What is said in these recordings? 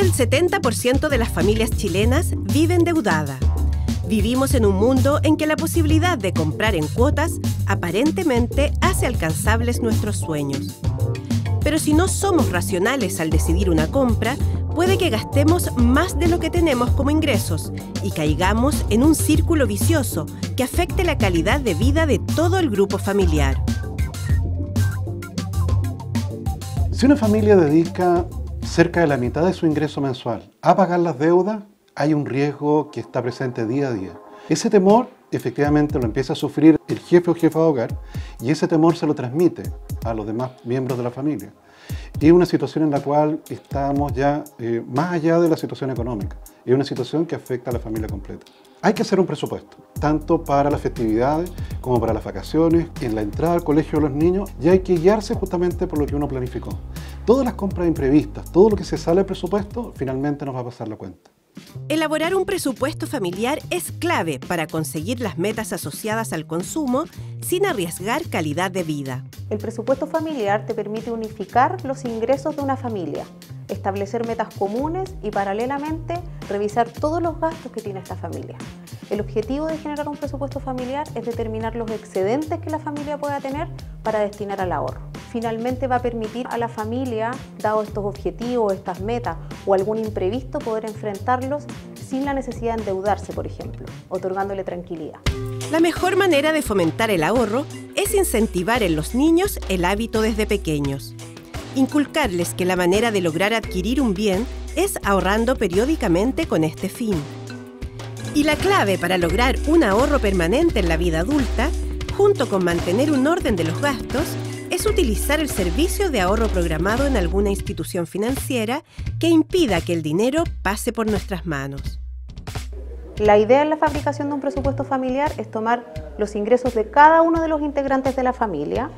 70% de las familias chilenas vive endeudada. Vivimos en un mundo en que la posibilidad de comprar en cuotas aparentemente hace alcanzables nuestros sueños. Pero si no somos racionales al decidir una compra, puede que gastemos más de lo que tenemos como ingresos y caigamos en un círculo vicioso que afecte la calidad de vida de todo el grupo familiar. Si una familia dedica cerca de la mitad de su ingreso mensual a pagar las deudas, hay un riesgo que está presente día a día. Ese temor efectivamente lo empieza a sufrir el jefe o jefa de hogar y ese temor se lo transmite a los demás miembros de la familia. Y es una situación en la cual estamos ya eh, más allá de la situación económica. Es una situación que afecta a la familia completa. Hay que hacer un presupuesto, tanto para las festividades como para las vacaciones, en la entrada al colegio de los niños, y hay que guiarse justamente por lo que uno planificó. Todas las compras imprevistas, todo lo que se sale del presupuesto, finalmente nos va a pasar la cuenta. Elaborar un presupuesto familiar es clave para conseguir las metas asociadas al consumo sin arriesgar calidad de vida. El presupuesto familiar te permite unificar los ingresos de una familia, establecer metas comunes y paralelamente revisar todos los gastos que tiene esta familia. El objetivo de generar un presupuesto familiar es determinar los excedentes que la familia pueda tener para destinar al ahorro. Finalmente va a permitir a la familia, dado estos objetivos, estas metas o algún imprevisto, poder enfrentarlos sin la necesidad de endeudarse, por ejemplo, otorgándole tranquilidad. La mejor manera de fomentar el ahorro es incentivar en los niños el hábito desde pequeños. Inculcarles que la manera de lograr adquirir un bien es ahorrando periódicamente con este fin. Y la clave para lograr un ahorro permanente en la vida adulta, junto con mantener un orden de los gastos, es utilizar el servicio de ahorro programado en alguna institución financiera que impida que el dinero pase por nuestras manos. La idea en la fabricación de un presupuesto familiar es tomar los ingresos de cada uno de los integrantes de la familia,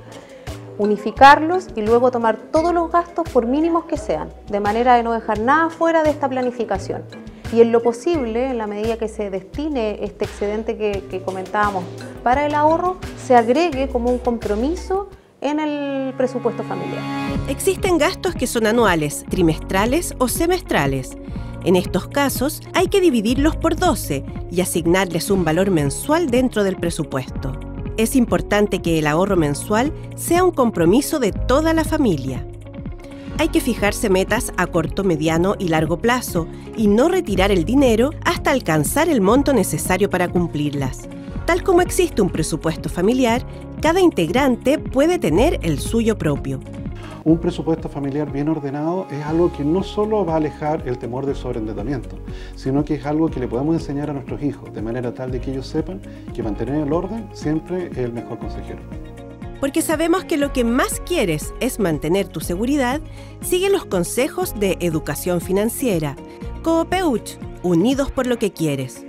unificarlos y luego tomar todos los gastos por mínimos que sean, de manera de no dejar nada fuera de esta planificación. Y en lo posible, en la medida que se destine este excedente que, comentábamos para el ahorro, se agregue como un compromiso en el presupuesto familiar. Existen gastos que son anuales, trimestrales o semestrales. En estos casos hay que dividirlos por 12 y asignarles un valor mensual dentro del presupuesto. Es importante que el ahorro mensual sea un compromiso de toda la familia. Hay que fijarse metas a corto, mediano y largo plazo y no retirar el dinero hasta alcanzar el monto necesario para cumplirlas. Tal como existe un presupuesto familiar, cada integrante puede tener el suyo propio. Un presupuesto familiar bien ordenado es algo que no solo va a alejar el temor del sobreendeudamiento, sino que es algo que le podemos enseñar a nuestros hijos, de manera tal de que ellos sepan que mantener el orden siempre es el mejor consejero. Porque sabemos que lo que más quieres es mantener tu seguridad, sigue los consejos de educación financiera. Coopeuch, unidos por lo que quieres.